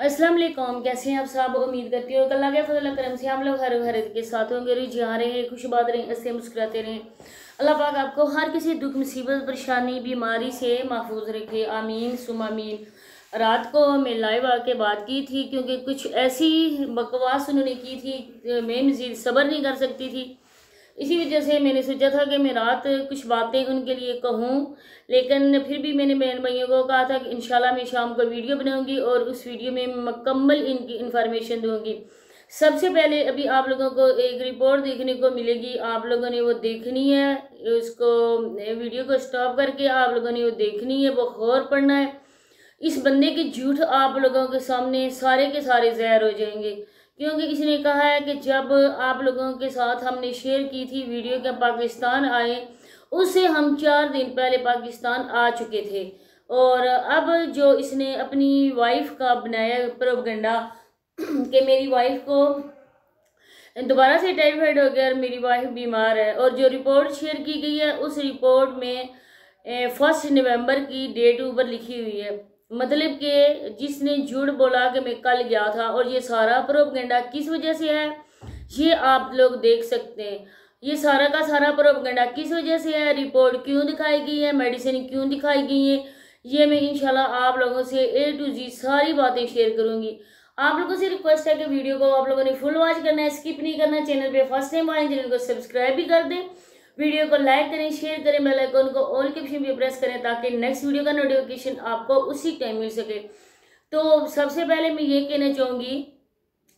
अस्सलाम वालेकुम कैसे हैं आप सब? उम्मीद करती हूँ अल्लाह के फजल करम से हम लोग हर हर के साथ होंगे रुझ रहे हैं, खुश बात रहें, हँसते मुस्कुराते रहें। अल्लाह पाक आपको हर किसी दुख, मुसीबत, परेशानी, बीमारी से महफूज रखे। आमीन, सुम आमीन। रात को मैं लाइव आके बात की थी, क्योंकि कुछ ऐसी बकवास उन्होंने की थी, मैं मज़ीद सब्र नहीं कर सकती थी। इसी वजह से मैंने सोचा था कि मैं रात कुछ बातें उनके लिए कहूँ, लेकिन फिर भी मैंने बहन भाइयों को कहा था कि इंशाल्लाह मैं शाम को वीडियो बनाऊँगी और उस वीडियो में मकम्मल इनकी इन्फॉर्मेशन दूँगी। सबसे पहले अभी आप लोगों को एक रिपोर्ट देखने को मिलेगी। आप लोगों ने वो देखनी है, उसको वीडियो को स्टॉप करके आप लोगों ने वो देखनी है, वो गौर पढ़ना है। इस बंदे के झूठ आप लोगों के सामने सारे के सारे जहर हो जाएँगे। क्योंकि इसने कहा है कि जब आप लोगों के साथ हमने शेयर की थी वीडियो के पाकिस्तान आए, उससे हम चार दिन पहले पाकिस्तान आ चुके थे। और अब जो इसने अपनी वाइफ का बनाया प्रोपगंडा कि मेरी वाइफ को दोबारा से टाइफाइड हो गया और मेरी वाइफ बीमार है। और जो रिपोर्ट शेयर की गई है, उस रिपोर्ट में फ़र्स्ट नवंबर की डेट ऊपर लिखी हुई है। मतलब कि जिसने झूठ बोला कि मैं कल गया था और ये सारा प्रोपगेंडा किस वजह से है? ये आप लोग देख सकते हैं। ये सारा का सारा प्रोपगेंडा किस वजह से है? रिपोर्ट क्यों दिखाई गई है? मेडिसिन क्यों दिखाई गई है? ये मैं इंशाल्लाह आप लोगों से ए टू जी सारी बातें शेयर करूँगी। आप लोगों से रिक्वेस्ट है कि वीडियो को आप लोगों ने फुल वॉच करना है स्किप नहीं करना चैनल पे फ़र्स्ट टाइम आए चैनल को सब्सक्राइब भी कर दें। वीडियो को लाइक करें, शेयर करें, बेल आइकन को ऑल के ऑप्शन पे प्रेस करें ताकि नेक्स्ट वीडियो का नोटिफिकेशन आपको उसी टाइम मिल सके। तो सबसे पहले मैं ये कहना चाहूँगी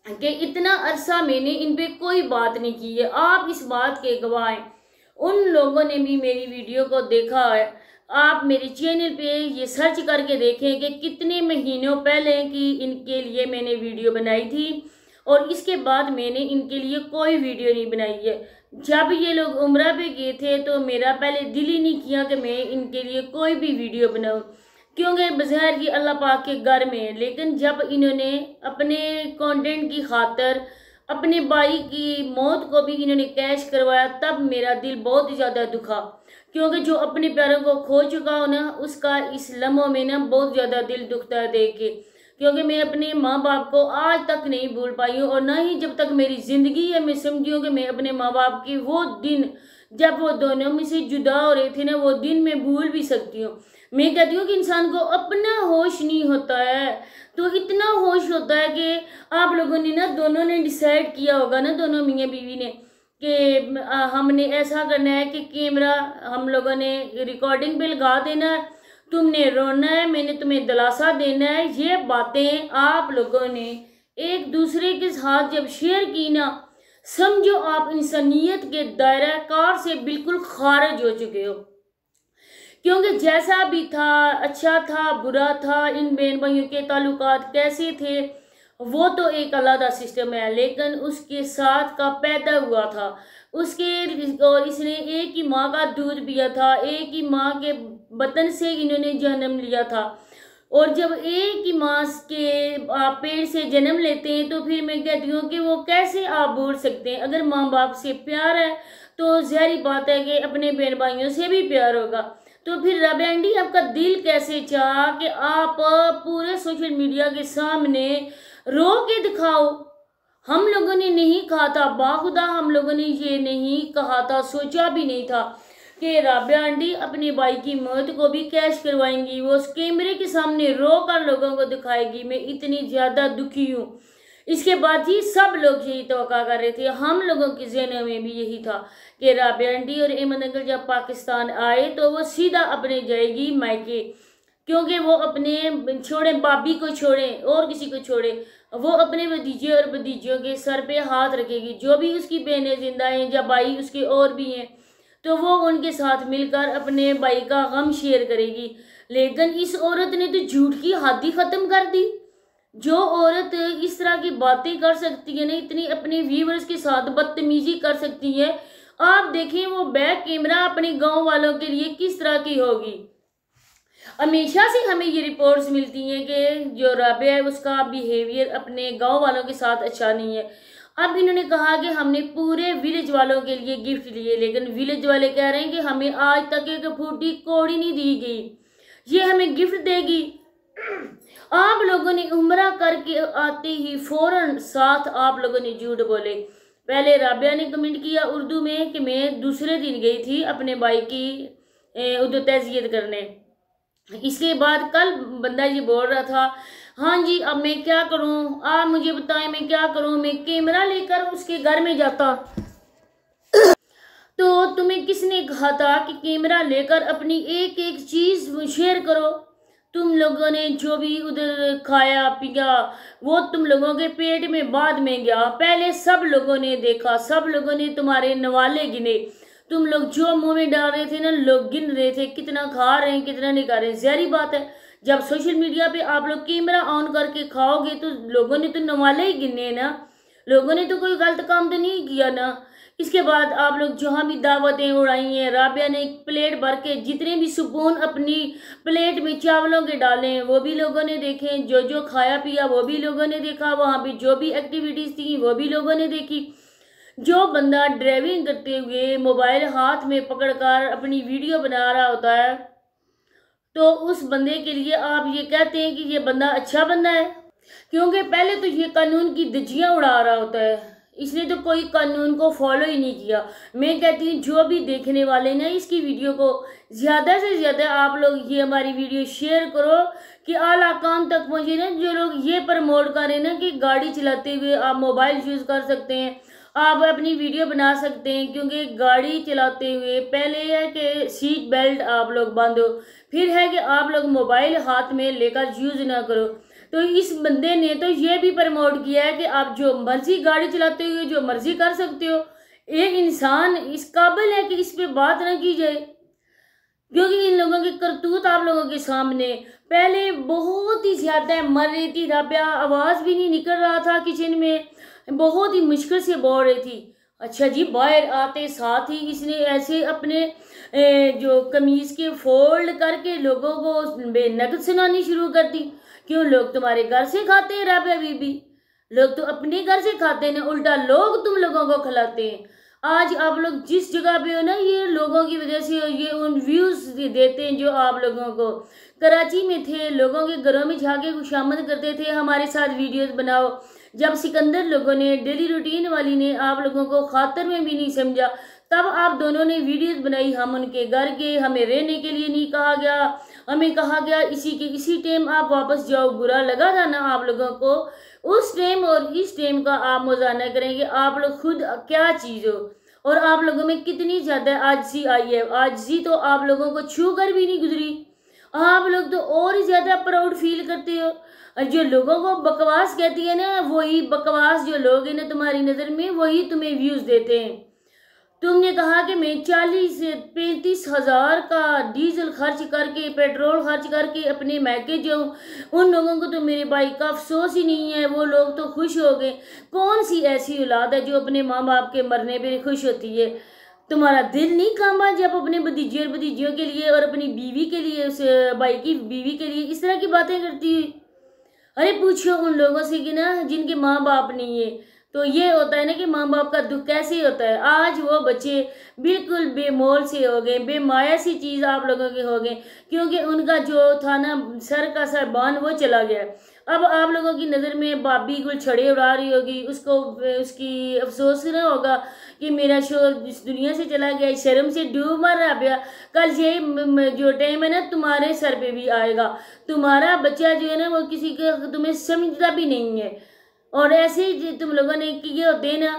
कि इतना अरसा मैंने इन पर कोई बात नहीं की है। आप इस बात के गवाह हैं। उन लोगों ने भी मेरी वीडियो को देखा है। आप मेरे चैनल पे ये सर्च करके देखें कि कितने महीनों पहले की इनके लिए मैंने वीडियो बनाई थी और इसके बाद मैंने इनके लिए कोई वीडियो नहीं बनाई है। जब ये लोग उम्र पे गए थे तो मेरा पहले दिल ही नहीं किया कि मैं इनके लिए कोई भी वीडियो बनाऊँ। क्योंकि बजहर की अल्लाह पाक के घर में है लेकिन जब इन्होंने अपने कंटेंट की खातर, अपने भाई की मौत को भी इन्होंने कैश करवाया, तब मेरा दिल बहुत ही ज़्यादा दुखा। क्योंकि जो अपने प्यारों को खो चुका हो ना, उसका इस लम्हों में ना बहुत ज़्यादा दिल दुखता है देख के। क्योंकि मैं अपने माँ बाप को आज तक नहीं भूल पाई हूँ और ना ही जब तक मेरी ज़िंदगी है, मैं समझी हूँ कि मैं अपने माँ बाप की वो दिन, जब वो दोनों में से जुदा हो रहे थे ना, वो दिन मैं भूल भी सकती हूँ। मैं कहती हूँ कि इंसान को अपना होश नहीं होता है। तो इतना होश होता है कि आप लोगों ने ना, दोनों ने डिसाइड किया होगा ना, दोनों मियाँ बीवी ने, कि हमने ऐसा करना है कि कैमरा हम लोगों ने रिकॉर्डिंग पे लगा देना है। तुमने रोना है, मैंने तुम्हें दिलासा देना है। ये बातें आप लोगों ने एक दूसरे के साथ जब शेयर की ना, समझो आप इंसानियत के दायरा कार से बिल्कुल खारिज हो चुके हो। क्योंकि जैसा भी था अच्छा था, बुरा था, इन बहन भाइयों के ताल्लुकात कैसे थे, वो तो एक अलग सिस्टम है, लेकिन उसके साथ का पैदा हुआ था। उसके और इसने एक ही माँ का दूध पिया था, एक ही माँ के बतन से इन्होंने जन्म लिया था। और जब एक ही मास के आप पेड़ से जन्म लेते हैं तो फिर मैं कहती हूँ कि वो कैसे आप बोल सकते हैं? अगर माँ बाप से प्यार है तो जहरी बात है कि अपने बहन भाइयों से भी प्यार होगा। तो फिर रबैंडी, आपका दिल कैसे चाह कि आप पूरे सोशल मीडिया के सामने रो के दिखाओ? हम लोगों ने नहीं कहा था, बाखुदा हम लोगों ने ये नहीं कहा था, सोचा भी नहीं था। कि राबिया आंटी अपनी भाई की मौत को भी कैश करवाएँगी। वो उस कैमरे के सामने रो कर लोगों को दिखाएगी, मैं इतनी ज़्यादा दुखी हूँ। इसके बाद ही सब लोग यही तो कर रहे थे। हम लोगों के जहनों में भी यही था कि राबिया आंटी और अहमद अंकल जब पाकिस्तान आए तो वो सीधा अपने जाएगी मायके, क्योंकि वो अपने छोड़े बाबी को छोड़े, और किसी को छोड़े। वो अपने भतीजे और भतीजियों के सर पे हाथ रखेगी। जो भी उसकी बहनें ज़िंदा हैं या भाई उसके और भी हैं तो वो उनके साथ मिलकर अपने भाई का गम शेयर करेगी। लेकिन इस औरत ने तो झूठ की हादी ख़त्म कर दी। जो औरत इस तरह की बातें कर सकती है ना, इतनी अपने व्यूवर्स के साथ बदतमीजी कर सकती है, आप देखें वो बैक कैमरा अपने गाँव वालों के लिए किस तरह की होगी। हमेशा से हमें ये रिपोर्ट्स मिलती हैं कि जो राबे है, उसका बिहेवियर अपने गाँव वालों के साथ अच्छा नहीं है। अब इन्होंने कहा कि हमने पूरे विलेज वालों के लिए गिफ्ट लिए, लेकिन विलेज वाले कह रहे हैं कि हमें आज तक एक फूटी कोड़ी नहीं दी गई। ये हमें गिफ्ट देगी। आप लोगों ने उम्र करके आते ही फ़ौरन साथ आप लोगों ने झूठ बोले। पहले राबिया ने कमेंट किया उर्दू में कि मैं दूसरे दिन गई थी अपने भाई की उर्दू तजियत करने। इसके बाद कल बंदा ये बोल रहा था हाँ जी, अब मैं क्या करूँ? आप मुझे बताएँ, मैं क्या करूँ? मैं कैमरा लेकर उसके घर में जाता। तो तुम्हें किसने कहा था कि कैमरा लेकर अपनी एक एक चीज़ शेयर करो? तुम लोगों ने जो भी उधर खाया, पिया, वो तुम लोगों के पेट में बाद में गया। पहले सब लोगों ने देखा, सब लोगों ने तुम्हारे नवाले गिने। तुम लोग जो मुँह में डाल रहे थे ना, लोग गिन रहे थे। कितना खा रहे हैं, कितना नहीं खा रहे हैं। जहरी बात है। जब सोशल मीडिया पे आप लोग कैमरा ऑन करके खाओगे तो लोगों ने तो नवाले ही गिने ना। लोगों ने तो कोई गलत काम तो नहीं किया ना। इसके बाद आप लोग जहाँ भी दावतें उड़ाई हैं, राबिया ने प्लेट भर के जितने भी सुकून अपनी प्लेट में चावलों के डाले हैं, वो भी लोगों ने देखे। जो जो खाया पिया वो भी लोगों ने देखा। वहाँ भी जो भी एक्टिविटीज़ थी, वो भी लोगों ने देखी। जो बंदा ड्राइविंग करते हुए मोबाइल हाथ में पकड़कर अपनी वीडियो बना रहा होता है तो उस बंदे के लिए आप ये कहते हैं कि ये बंदा अच्छा बंदा है, क्योंकि पहले तो ये कानून की दजियाँ उड़ा रहा होता है। इसने तो कोई कानून को फॉलो ही नहीं किया। मैं कहती हूँ, जो भी देखने वाले ना इसकी वीडियो को, ज़्यादा से ज़्यादा आप लोग ये हमारी वीडियो शेयर करो कि आला काम तक पहुँचे ना, जो लोग ये प्रमोट करें ना कि गाड़ी चलाते हुए आप मोबाइल यूज़ कर सकते हैं। आप अपनी वीडियो बना सकते हैं, क्योंकि गाड़ी चलाते हुए पहले है कि सीट बेल्ट आप लोग बांधो, फिर है कि आप लोग मोबाइल हाथ में लेकर यूज़ ना करो। तो इस बंदे ने तो ये भी प्रमोट किया है कि आप जो मर्ज़ी गाड़ी चलाते हुए जो मर्ज़ी कर सकते हो एक इंसान इस काबिल है कि इस पर बात ना की जाए। क्योंकि इन लोगों की करतूत आप लोगों के सामने, पहले बहुत ही ज़्यादा मर रही थी राबिया आवाज़ भी नहीं निकल रहा था किचन में। बहुत ही मुश्किल से बोल रही थी। अच्छा जी, बाहर आते साथ ही इसने ऐसे अपने जो कमीज़ के फोल्ड करके लोगों को बेनकद सुनानी शुरू कर दी। क्यों लोग तुम्हारे घर से खाते हैं रब अभी भी लोग तो अपने घर से खाते हैं, उल्टा लोग तुम लोगों को खिलाते हैं। आज आप लोग जिस जगह पे हो ना, ये लोगों की वजह से ये उन व्यूज़ देते हैं जो आप लोगों को। कराची में थे, लोगों के घरों में जाके खुशामद करते थे, हमारे साथ वीडियोस बनाओ। जब सिकंदर लोगों ने डेली रूटीन वाली ने आप लोगों को खातर में भी नहीं समझा, तब आप दोनों ने वीडियोस बनाई, हम उनके घर के हमें रहने के लिए नहीं कहा गया, हमें कहा गया, इसी के इसी टाइम आप वापस जाओ, बुरा लगा था ना आप लोगों को? उस टाइम और इस टाइम का आप मुजाना करेंगे, आप लोग खुद क्या चीज़ हो? और आप लोगों में कितनी ज़्यादा आजजी आई है? आजजी तो आप लोगों को छू कर भी नहीं गुजरी। आप लोग तो और ज़्यादा प्राउड फील करते हो। और जो लोगों को बकवास कहती है ना, वही बकवास जो लोग हैं ना तुम्हारी नज़र में, वही तुम्हें व्यूज़ देते हैं। तुमने कहा कि मैं चालीस से पैंतीस हज़ार का डीजल खर्च करके, पेट्रोल खर्च करके अपने मैके जाऊँ उन लोगों को तो मेरे भाई का अफसोस ही नहीं है, वो लोग तो खुश हो गए। कौन सी ऐसी औलाद है जो अपने माँ बाप के मरने पर खुश होती है? तुम्हारा दिल नहीं कामा जब अपने भतीजे और भतीजियों के लिए और अपनी बीवी के लिए, उस भाई की बीवी के लिए इस तरह की बातें करती हुई? अरे पूछो उन लोगों से कि ना, जिनके माँ बाप नहीं है। तो ये होता है ना कि माँ बाप का दुख कैसे होता है? आज वो बच्चे बिल्कुल बेमोल से हो गए, बेमाया सी चीज़ आप लोगों के हो गए, क्योंकि उनका जो था ना, सर का सर बाँध वो चला गया। अब आप लोगों की नज़र में बाबी कुल छड़े उड़ा रही होगी, उसको, उसकी अफसोस ना होगा कि मेरा शोर इस दुनिया से चला गया, शर्म से डूब मर रहा गया कल ये जो टाइम है ना, तुम्हारे सर पे भी आएगा। तुम्हारा बच्चा जो है ना, वो किसी का तुम्हें समझता भी नहीं है। और ऐसे ही तुम लोगों ने किए होते हैं ना,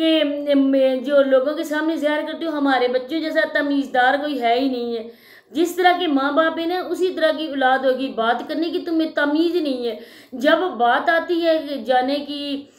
कि जो लोगों के सामने जहर करते हो, हमारे बच्चों जैसा तमीज़दार कोई है ही नहीं है। जिस तरह के माँ बाप है ना उसी तरह की औलाद होगी। बात करने की तुम्हें तमीज़ नहीं है। जब बात आती है जाने की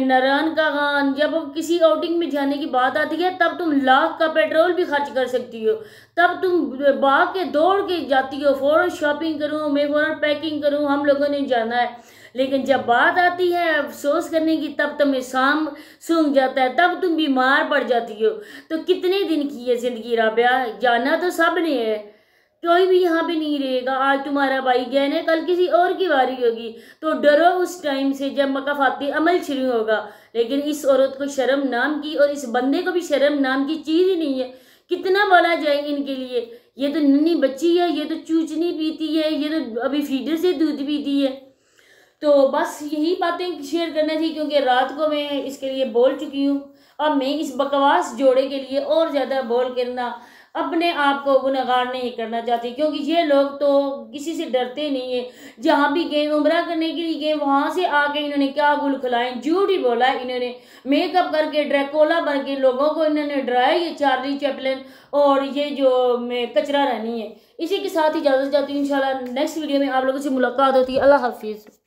नारायण का खान जब किसी आउटिंग में जाने की बात आती है, तब तुम लाख का पेट्रोल भी खर्च कर सकती हो। तब तुम भाग के दौड़ के जाती हो। फ़ौरन शॉपिंग करूँ, मैं फ़ौरन पैकिंग करूँ, हम लोगों ने जाना है। लेकिन जब बात आती है अफसोस करने की, तब तुम्हें शाम सूंघ जाता है, तब तुम बीमार पड़ जाती हो। तो कितने दिन की है ज़िंदगी राबिया? जाना तो सबने है। कोई भी यहाँ पे नहीं रहेगा। आज तुम्हारा भाई गया है, कल किसी और की बारी होगी। तो डरो उस टाइम से जब मकाफाती अमल शुरू होगा। लेकिन इस औरत को शर्म नाम की और इस बंदे को भी शर्म नाम की चीज़ ही नहीं है। कितना बोला जाए इनके लिए? ये तो नन्ही बच्ची है, ये तो चूचनी पीती है, ये तो अभी फीडर से दूध पीती है। तो बस यही बातें शेयर करना थी, क्योंकि रात को मैं इसके लिए बोल चुकी हूँ। अब मैं इस बकवास जोड़े के लिए और ज़्यादा बोल करना अपने आप को गुनगार नहीं करना चाहती, क्योंकि ये लोग तो किसी से डरते नहीं है। जहाँ भी गए, उम्र करने के लिए गए, वहाँ से आके इन्होंने क्या गुल खिलाए, झूठ ही बोला इन्होंने। मेकअप करके, ड्रैकोला बन के लोगों को इन्होंने डराया, ये चार्ली चैपलिन और ये जो मैं कचरा रहनी है। इसी के साथ ही इजाज़त चाहती हूँ, इंशाल्लाह नेक्स्ट वीडियो में आप लोगों से मुलाकात होती है। अल्लाह हाफिज़।